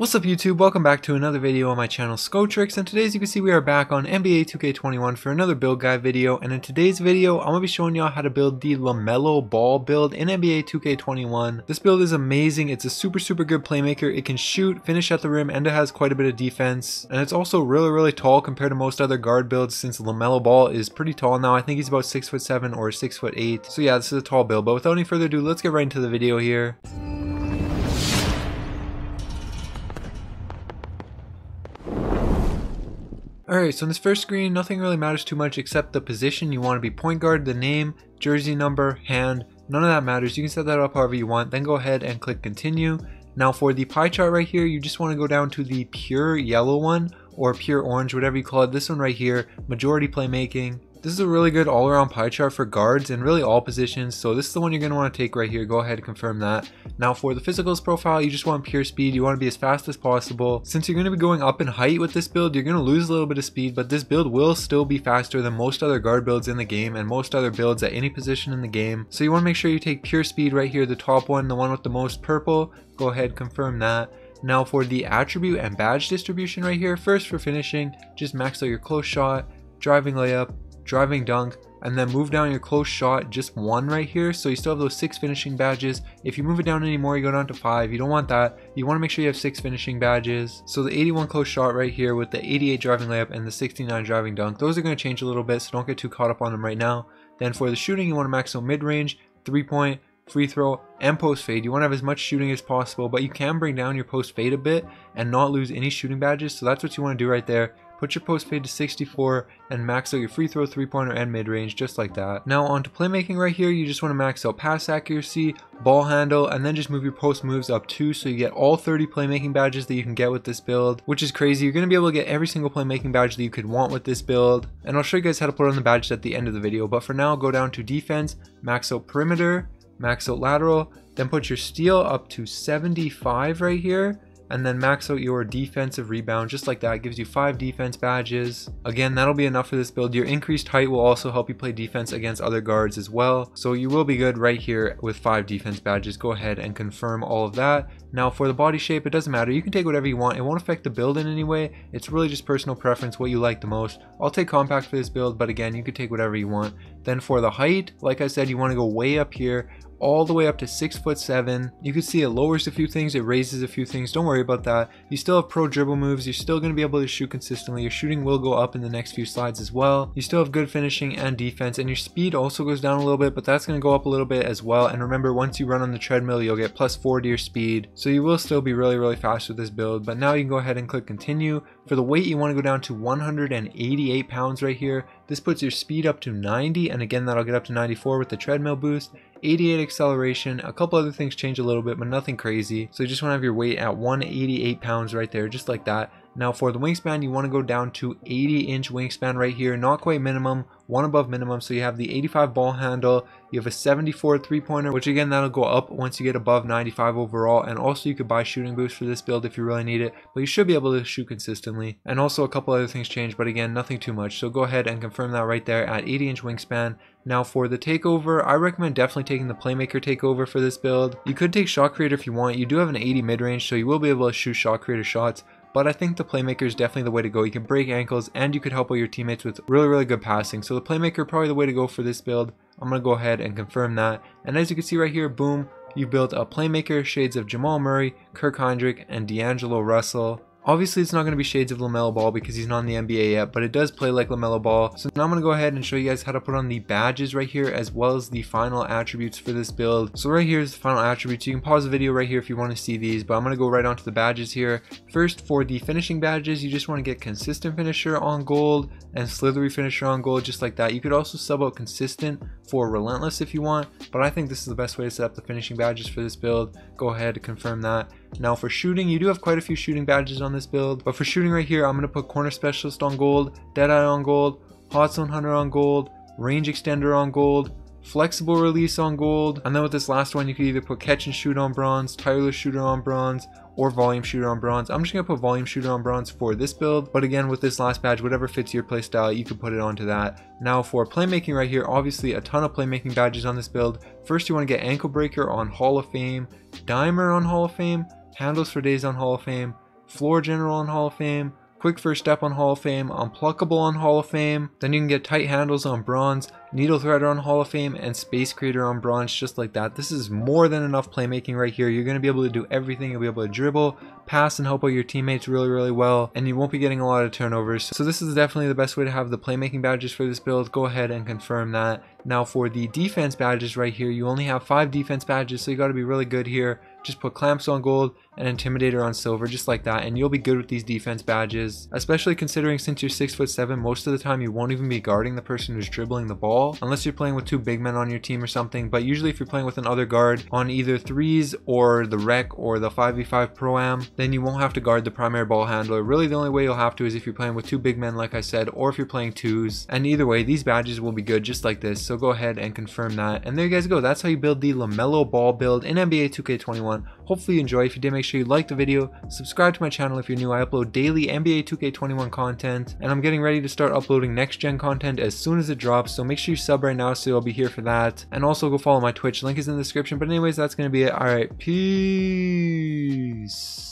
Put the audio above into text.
What's up YouTube, welcome back to another video on my channel Skotrix and today as you can see we are back on NBA 2K21 for another build guide video and in today's video I'm going to be showing y'all how to build the LaMelo Ball build in NBA 2K21. This build is amazing, it's a super super good playmaker, it can shoot, finish at the rim and it has quite a bit of defense. And it's also really really tall compared to most other guard builds since LaMelo Ball is pretty tall now, I think he's about 6 foot 7 or 6 foot 8 so yeah this is a tall build. But without any further ado let's get right into the video here. Alright, so in this first screen, nothing really matters too much except the position. You want to be point guard, the name, jersey number, hand, none of that matters. You can set that up however you want. Then go ahead and click continue. Now for the pie chart right here, you just want to go down to the pure yellow one or pure orange, whatever you call it. This one right here, majority playmaking. This is a really good all-around pie chart for guards and really all positions, so this is the one you're going to want to take right here. Go ahead and confirm that. Now for the physicals profile, you just want pure speed. You want to be as fast as possible. Since you're going to be going up in height with this build, you're going to lose a little bit of speed, but this build will still be faster than most other guard builds in the game and most other builds at any position in the game. So you want to make sure you take pure speed right here, the top one, the one with the most purple. Go ahead, confirm that. Now for the attribute and badge distribution right here, first for finishing, just max out your close shot, driving layup, driving dunk, and then move down your close shot just one right here. So you still have those six finishing badges. If you move it down anymore you go down to five. You don't want that. You want to make sure you have six finishing badges. So the 81 close shot right here with the 88 driving layup and the 69 driving dunk those are going to change a little bit so don't get too caught up on them right now. Then for the shooting you want to max out mid-range three point free throw and post fade you want to have as much shooting as possible but you can bring down your post fade a bit and not lose any shooting badges so that's what you want to do right there Put your post fade to 64 and max out your free throw, three pointer, and mid range just like that. Now on to playmaking right here, you just want to max out pass accuracy, ball handle, and then just move your post moves up too so you get all 30 playmaking badges that you can get with this build, which is crazy. You're going to be able to get every single playmaking badge that you could want with this build. And I'll show you guys how to put on the badges at the end of the video. But for now, go down to defense, max out perimeter, max out lateral, then put your steal up to 75 right here and then max out your defensive rebound just like that. It gives you five defense badges. Again that'll be enough for this build. Your increased height will also help you play defense against other guards as well. So you will be good right here with five defense badges. Go ahead and confirm all of that. Now for the body shape it doesn't matter. You can take whatever you want. It won't affect the build in any way. It's really just personal preference what you like the most. I'll take compact for this build but again you can take whatever you want. Then for the height like I said you want to go way up here all the way up to six foot seven. You can see it lowers a few things, it raises a few things. Don't worry about that. You still have pro dribble moves. You're still going to be able to shoot consistently. Your shooting will go up in the next few slides as well. You still have good finishing and defense, and your speed also goes down a little bit, but that's going to go up a little bit as well. And remember, once you run on the treadmill, you'll get plus four to your speed. So you will still be really, really fast with this build. But now you can go ahead and click continue. For the weight, you want to go down to 188 pounds right here. This puts your speed up to 90, and again, that'll get up to 94 with the treadmill boost. 88 acceleration, a couple other things change a little bit, but nothing crazy. So you just want to have your weight at 188 pounds right there, just like that. Now for the wingspan, you want to go down to 80 inch wingspan right here, not quite minimum, one above minimum. So you have the 85 ball handle, you have a 74 three pointer, which again, that'll go up once you get above 95 overall. And also you could buy shooting boost for this build if you really need it, but you should be able to shoot consistently. And also a couple other things change, but again, nothing too much. So go ahead and confirm that right there at 80 inch wingspan. Now for the takeover, I recommend definitely taking the playmaker takeover for this build. You could take shot creator if you want. You do have an 80 mid range, so you will be able to shoot shot creator shots but I think the playmaker is definitely the way to go. You can break ankles and you could help out your teammates with really, really good passing. So the playmaker probably the way to go for this build. I'm going to go ahead and confirm that. And as you can see right here, boom, you built a playmaker, shades of Jamal Murray, Kirk Hinrich, and D'Angelo Russell. Obviously, it's not going to be shades of LaMelo Ball because he's not in the NBA yet, but it does play like LaMelo Ball. So now I'm going to go ahead and show you guys how to put on the badges right here as well as the final attributes for this build. So right here is the final attributes. You can pause the video right here if you want to see these, but I'm going to go right onto the badges here. First, for the finishing badges, you just want to get consistent finisher on gold and slithery finisher on gold just like that. You could also sub out consistent for relentless if you want, but I think this is the best way to set up the finishing badges for this build. Go ahead and confirm that. Now for shooting, you do have quite a few shooting badges on this build, but for shooting right here, I'm going to put corner specialist on gold, deadeye on gold, hot zone hunter on gold, range extender on gold, flexible release on gold, and then with this last one, you could either put catch and shoot on bronze, tireless shooter on bronze, or volume shooter on bronze. I'm just to put volume shooter on bronze for this build, but again, with this last badge, whatever fits your playstyle, you can put it onto that. Now for playmaking right here, obviously a ton of playmaking badges on this build. First, you want to get ankle breaker on Hall of Fame, dimer on Hall of Fame, handles for days on Hall of Fame, Floor General on Hall of Fame, Quick First Step on Hall of Fame, Unpluckable on Hall of Fame, then you can get Tight Handles on Bronze, Needle Threader on Hall of Fame, and Space Creator on Bronze, just like that. This is more than enough playmaking right here. You're going to be able to do everything. You'll be able to dribble, pass, and help out your teammates really, really well, and you won't be getting a lot of turnovers. So this is definitely the best way to have the playmaking badges for this build. Go ahead and confirm that. Now for the defense badges right here, you only have five defense badges, so you got to be really good here. Just put clamps on gold and intimidator on silver just like that and you'll be good with these defense badges. Especially considering since you're six foot seven most of the time you won't even be guarding the person who's dribbling the ball unless you're playing with two big men on your team or something. But usually if you're playing with another guard on either threes or the rec or the 5v5 pro am then you won't have to guard the primary ball handler. Really the only way you'll have to is if you're playing with two big men like I said or if you're playing twos. And either way these badges will be good just like this. So go ahead and confirm that. And there you guys go. That's how you build the LaMelo ball build in NBA 2K21 hopefully you enjoy if you did make sure you like the video, subscribe to my channel if you're new. I upload daily NBA 2K21 content, and I'm getting ready to start uploading next gen content as soon as it drops, so make sure you sub right now so you'll be here for that. And also go follow my Twitch, link is in the description. But anyways, that's going to be it. Alright, peace.